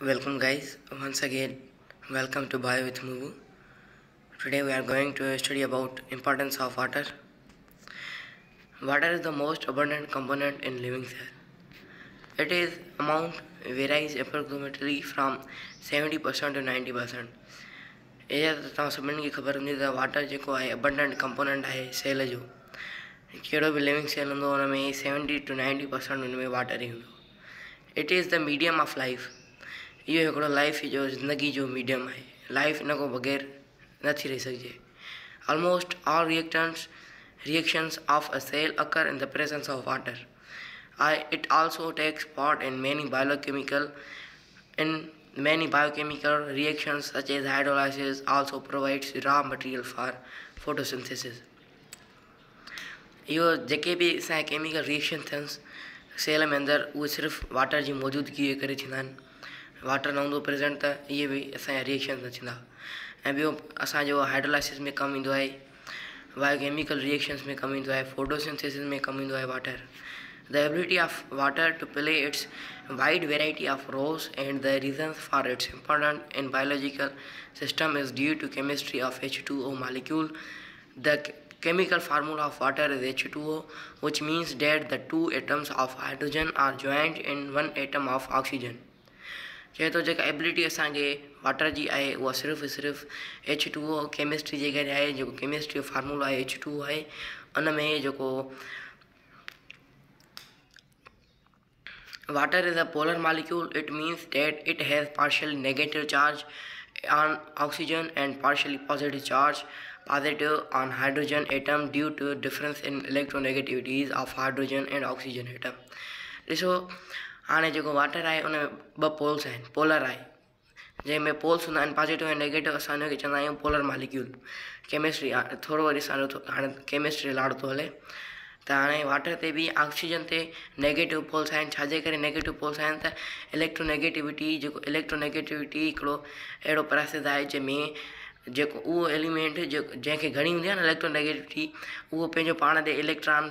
Welcome guys, once again, welcome to Bio with Mugu. Today we are going to study about importance of water. Water is the most abundant component in living cell. It is amount varies approximately from 70% to 90%. इहा त तव्हां सभिनी खे ख़बर हूंदी त water जेको आहे अबंडेंट कंपोनेंट आहे सेल जो कहिड़ो बि लिविंग सेल हूंदो हुन में सेवनटी टू नाइंटी परसेंट हुन में वाटर ई हूंदो it is the medium of life यो एक लाइफ जो ज़िंदगी जो मीडियम है लाइफ इनको बगैर न थी रही सकते almost all reactants reactions of a cell occur in the presence of water I it also takes part in many biochemical in many biochemical reactions such as hydrolysis also provides raw material for photosynthesis यो जेके भी असमिकल reaction थन cell में अंदर वो सिर्फ़ water की मौजूदगी करें वाटर न हूंदो प्रेज़ेंट त इहे बि असांजा रिएक्शन न थींदा ऐं ॿियो असांजो हाइड्रोलाइसिस में कमु ईंदो आहे biochemical reactions may come into photosynthesis may come into water the ability of water to play its wide variety of roles and the reasons for its importance in biological system is due to chemistry of H2O molecule the chemical formula of water is H2O which means that the two atoms of hydrogen are joined in one atom of oxygen चाहे तो जो ability असेंगे water की है वह सिर्फ़ सिर्फ़ H two ओ chemistry के करे है जो केमिस्ट्री फार्मूलो है एच टू है उनमें जो water is a polar molecule it means that it has partial negative charge on oxygen and partial positive charge positive on hydrogen atom due to difference in electronegativities of hydrogen and oxygen atom ॾिसो हाणे जेको water आहे उन में poles आहिनि polar आहे जंहिंमें poles हूंदा पॉज़िटिव ऐं नेगेटिव असां हुनखे चवंदा पोलर मालिक्यूल केमिस्ट्री आहे थोरो वरी असांजो हाणे केमिस्ट्री लाड़ थो हले। त हाणे वाटर ते बि ऑक्सीजन ते नेगेटिव पोल्स आहिनि छाजे करे नेगेटिव पोल्स आहिनि त इलेक्ट्रोनेगेटिविटी जेको इलेक्ट्रोनेगेटिविटी हिकिड़ो प्रोसेस आहे जंहिंमें जेको उहो एलिमेंट जेको जंहिंखे घणी हूंदी आहे न इलेक्ट्रोनेगेटिविटी उहो पंहिंजो पाण ते electron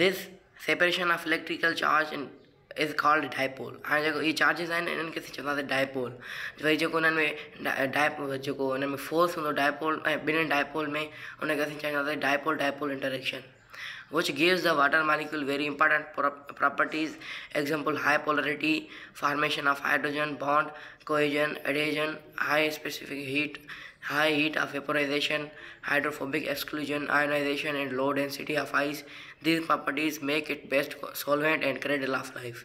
This separation of electrical charge in is called dipole हाँ जो ये चार्जिस इनके से चवे डायपोल वही जो उन्होंने डायपो में फोर्स हों डायपोल बिन्न डायपोल में उनके चाहिए dipole dipole interaction which gives the water molecule very important properties example high polarity formation of hydrogen bond cohesion adhesion high specific heat high heat of vaporization hydrophobic exclusion ionization and low density of ice it best solvent and cradle of life.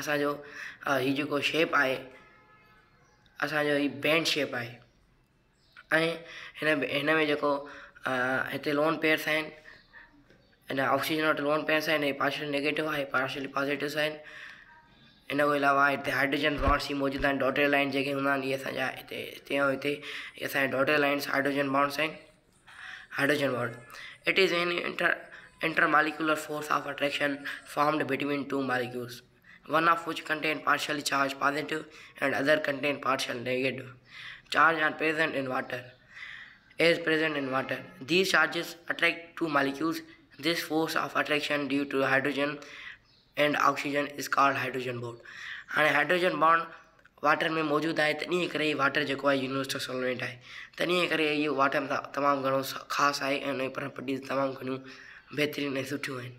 असांजो हीउ shape आहे असांजो हीउ band shape आहे। ऐं में जेको हिते लोन पेयर्स आहिनि हिन ऑक्सीजन वटि लोन पेयर्स हे पार्शली नेगेटिव आहे पार्शली पॉज़िटिव्स आहिनि। इन अलावा हिते हाइड्रोजन बॉन्ड्स ही मौजूदु आहिनि डॉटेड लाइन जेके हूंदा आहिनि इहे असांजा हिते लाइन्स हाइड्रोजन बॉन्ड्स आहिनि। Hydrogen bond it is an inter intermolecular force of attraction formed between two molecules, one of which contain partially charged positive and other contain partial negative. Charge are present in water. Is present in water. These charges attract two molecules. This force of attraction due to hydrogen and oxygen is called hydrogen bond. हाणे hydrogen bond water में मौजूदु आहे तॾहिं करे water जेको आहे universal solvent आहे तॾहिं करे इहो वाटर तमामु घणो ख़ासि आहे ऐं उन जी प्रॉपर्टीज़ तमामु घणियूं बहितरीनु ऐं सुठियूं आहिनि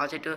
positive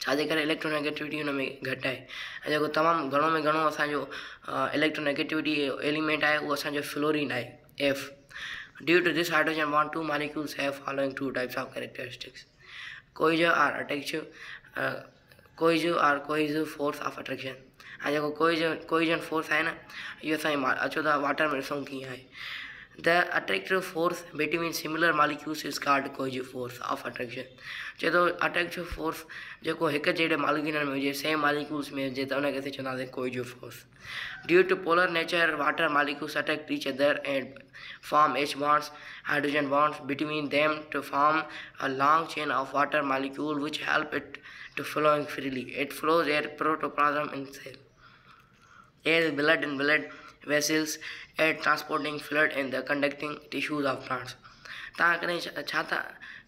छाजे करे इलेक्ट्रोनेगेटिविटी में घटि आहे। ऐं जेको तमामु में घणो असांजो इलेक्ट्रोनेगेटिविटी एलिमेंट आहे, उहो असांजो फ्लोरिन आहे F due to this hydrogen bond two molecules have following two types of characteristics कोई आर अटैक्टिव कोई आर कोई फोर्स ऑफ़ अट्रैक्शन ऐं जेको कोई कोइजन फोर्स आहे न, इहो असांजे अचो था वाटर में कीअं आहे। The attractive force between similar molecules is called cohesive force of attraction चए थो अट्रैक्टिव फोर्स जेको हिकु जहिड़े मालिक्यूलनि में हुजे सेम मालिक्यूल्स में हुजे त उनखे असीं चवंदासीं cohesive force due to polar nature water molecules attack each other and form H bonds, hydrogen bonds between them to form a long chain of water molecule which help it to flowing freely. It flows air protoplasm in cell. Air is blood in blood vessels, air transporting fluid in the conducting tissues of plants. तव्हां कॾहिं छा था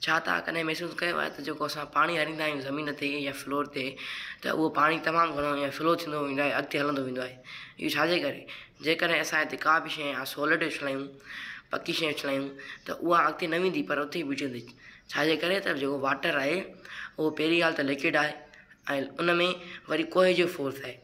छा तव्हां कॾहिं महसूसु कयो आहे त जेको असां पाणी हणींदा आहियूं ज़मीन ते या फ्लोर ते त उहो पाणी तमामु घणो या फ्लो थींदो वेंदो आहे अॻिते हलंदो वेंदो आहे। इहो छाजे करे? जेकॾहिं असां हिते का बि शइ या सॉलिड उछलायूं पकी शइ उछलायूं त उहा अॻिते न वेंदी पर उते ई बीठंदी छाजे करे? त जेको वाटर आहे उहो पहिरीं ॻाल्हि त लिक्विड आहे ऐं उन में वरी कोहे जो फोर्स आहे।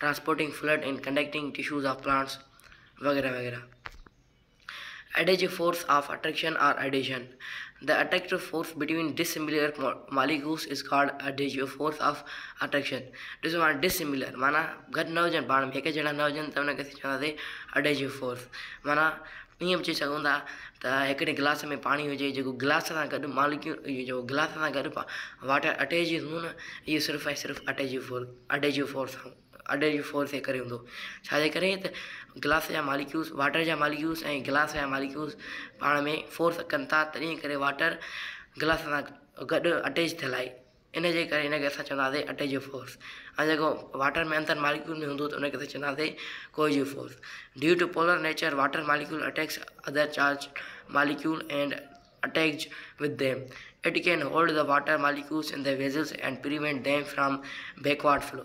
Transporting fluid in conducting tissues of plants वग़ैरह वग़ैरह additive force of attraction or adhesion. The attractive force between dissimilar molecules is called additive force of attraction. ॾिसो हाणे dissimilar माना गॾु न हुजनि पाण में हिकु जहिड़ा न हुजनि त हुनखे चवंदासीं additive force माना ईअं बि चई सघूं था त हिकिड़े गिलास में पाणी हुजे जेको गिलास सां गॾु मालिक्यू इहो जेको गिलास सां गॾु वाटर अटैच हूंदो न इहो सिर्फ़ु ऐं सिर्फ़ु adhesive force adhesive force adhesive force जे करे हूंदो। छाजे करे त गिलास जा मालिक्यूल्स वाटर जा मालिक्यूल्स ऐं गिलास जा मालिक्यूल्स पाण में फोर्स कनि था करे वाटर गिलास सां अटैच थियल इन जे करे हिनखे असां चवंदासीं अटैचिव फोर्स। ऐं वाटर में अंदरि मालिक्यूल में हूंदो त उनखे असां चवंदासीं cohesive force. Due to polar nature, water molecule attacks other charge molecule and attached with them. It can hold the water molecules in the vessels and prevent them from backward flow.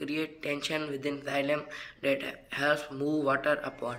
create tension within xylem that helps move water upward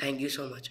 Thank you so much